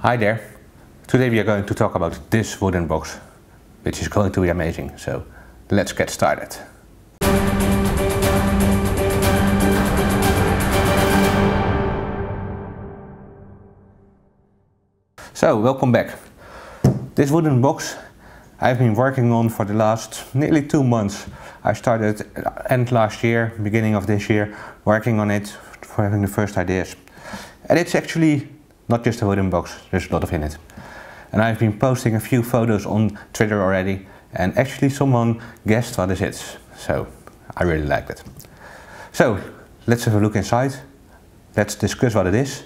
Hi there. Today we are going to talk about this wooden box, which is going to be amazing. So let's get started. So welcome back. This wooden box I've been working on for the last nearly two months. I started end last year, beginning of this year, working on it for having the first ideas. And it's actually not just a wooden box, there's a lot of in it. And I've been posting a few photos on Twitter already and actually someone guessed what it is. So I really liked it. So let's have a look inside. Let's discuss what it is,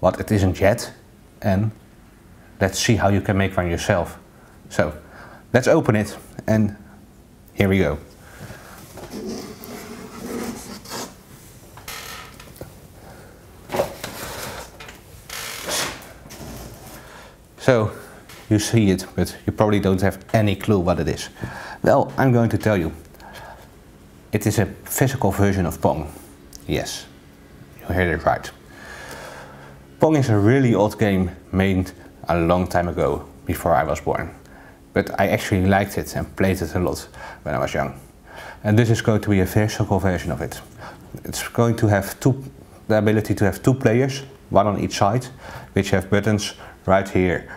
what it isn't yet, and let's see how you can make one yourself. So let's open it and here we go. So you see it, but you probably don't have any clue what it is. Well, I'm going to tell you. It is a physical version of Pong. Yes, you heard it right. Pong is a really old game made a long time ago, before I was born. But I actually liked it and played it a lot when I was young. And this is going to be a physical version of it. It's going to have two, the ability to have two players, one on each side, which have buttons right here.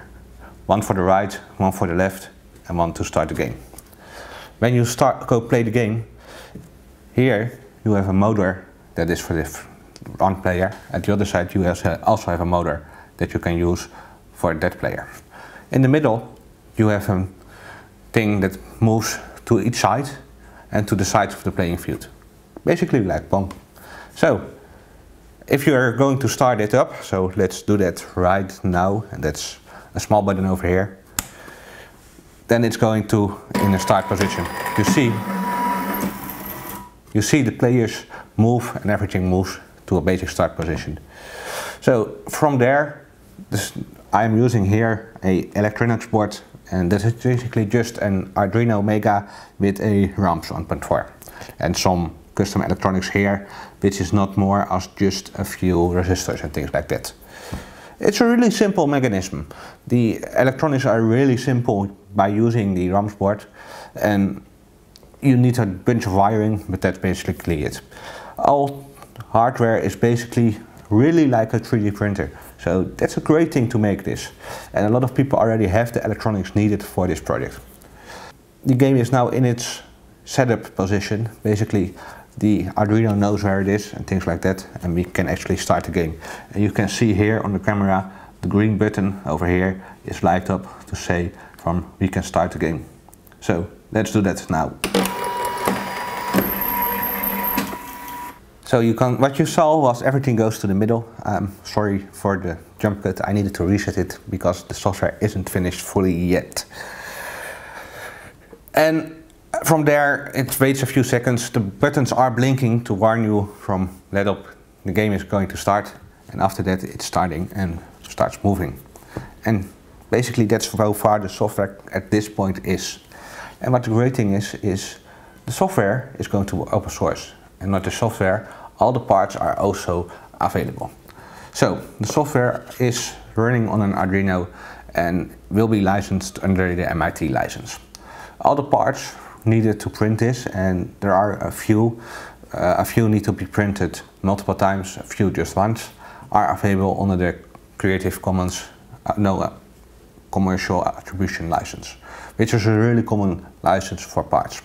One for the right, one for the left, and one to start the game. When you start go play the game, here you have a motor that is for the one player. At the other side you also have a motor that you can use for that player. In the middle you have a thing that moves to each side and to the sides of the playing field. Basically like Pong. So if you are going to start it up, so let's do that right now, and that's a small button over here, then it's going to in a start position. You see, you see the players move and everything moves to a basic start position. So from there, this, I'm using here a Electronic's board and this is basically just an Arduino Mega with a RAMPS 1.4 and some custom electronics here, which is not more as just a few resistors and things like that. It's a really simple mechanism. The electronics are really simple by using the RAMPS board and you need a bunch of wiring, but that's basically it. All hardware is basically really like a 3D printer. So that's a great thing to make this. And a lot of people already have the electronics needed for this project. The game is now in its setup position. Basically, the Arduino knows where it is and things like that and we can actually start the game. And you can see here on the camera the green button over here is light up to say from we can start the game. So let's do that now. So you can, what you saw was everything goes to the middle. Um, sorry for the jump cut, I needed to reset it because the software isn't finished fully yet. And from there, it waits a few seconds. The buttons are blinking to warn you from let up, the game is going to start. And after that, it's starting and starts moving. And basically, that's how far the software at this point is. And what the great thing is, is the software is going to open source. And not the software, all the parts are also available. So, the software is running on an Arduino and will be licensed under the MIT license. All the parts needed to print this and there are a few, uh, a few need to be printed multiple times, a few just once, are available under the Creative Commons uh, no, uh, commercial attribution license, which is a really common license for parts.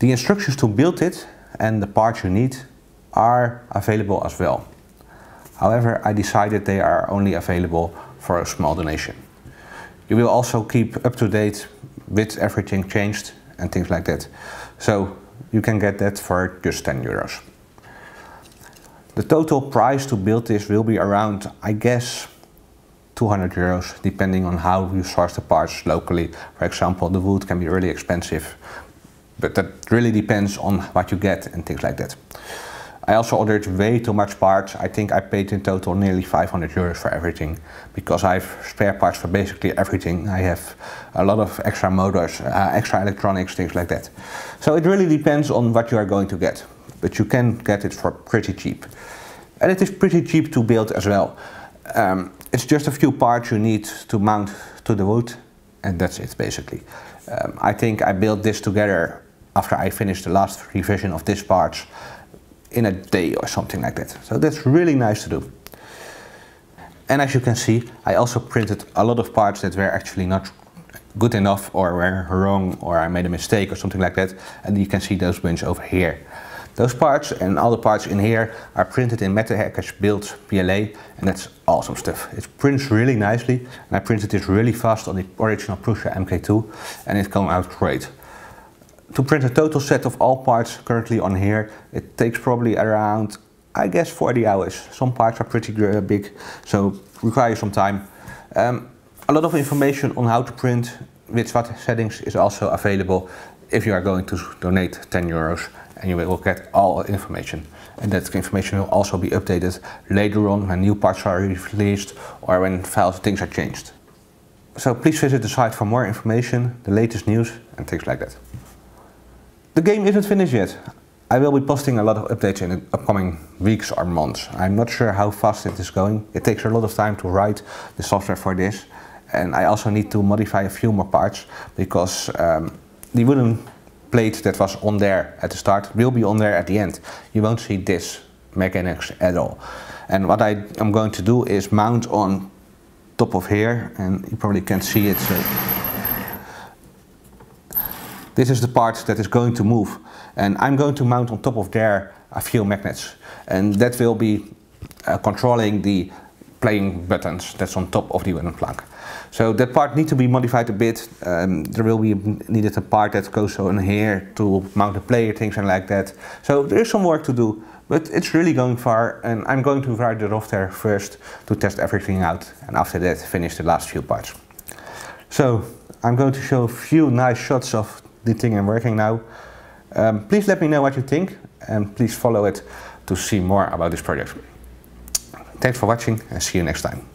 The instructions to build it and the parts you need are available as well. However, I decided they are only available for a small donation. You will also keep up to date with everything changed and things like that. So you can get that for just 10 euros. The total price to build this will be around, I guess, 200 euros, depending on how you source the parts locally. For example, the wood can be really expensive, but that really depends on what you get and things like that. I also ordered way too much parts. I think I paid in total nearly 500 euros for everything because I have spare parts for basically everything. I have a lot of extra motors, uh, extra electronics, things like that. So it really depends on what you are going to get, but you can get it for pretty cheap. And it is pretty cheap to build as well. Um, it's just a few parts you need to mount to the wood and that's it basically. Um, I think I built this together after I finished the last revision of this parts in a day or something like that. So that's really nice to do. And as you can see, I also printed a lot of parts that were actually not good enough or were wrong or I made a mistake or something like that. And you can see those bunch over here. Those parts and all the parts in here are printed in MetaHackers build PLA and that's awesome stuff. It prints really nicely and I printed this really fast on the original Prusa MK2 and it came out great. To print a total set of all parts currently on here, it takes probably around, I guess 40 hours. Some parts are pretty big, so require some time. Um, a lot of information on how to print with what settings is also available if you are going to donate 10 euros and you will get all information. And that information will also be updated later on when new parts are released or when files things are changed. So please visit the site for more information, the latest news and things like that. The game isn't finished yet. I will be posting a lot of updates in the upcoming weeks or months. I'm not sure how fast it is going. It takes a lot of time to write the software for this. And I also need to modify a few more parts because um, the wooden plate that was on there at the start will be on there at the end. You won't see this mechanics at all. And what I am going to do is mount on top of here, and you probably can't see it. So this is the part that is going to move. And I'm going to mount on top of there a few magnets. And that will be uh, controlling the playing buttons that's on top of the wooden plank. So that part needs to be modified a bit. Um, there will be needed a part that goes on here to mount the player, things and like that. So there is some work to do, but it's really going far and I'm going to write the there first to test everything out and after that finish the last few parts. So I'm going to show a few nice shots of the thing I'm working now. Um, please let me know what you think and please follow it to see more about this project. Thanks for watching and see you next time.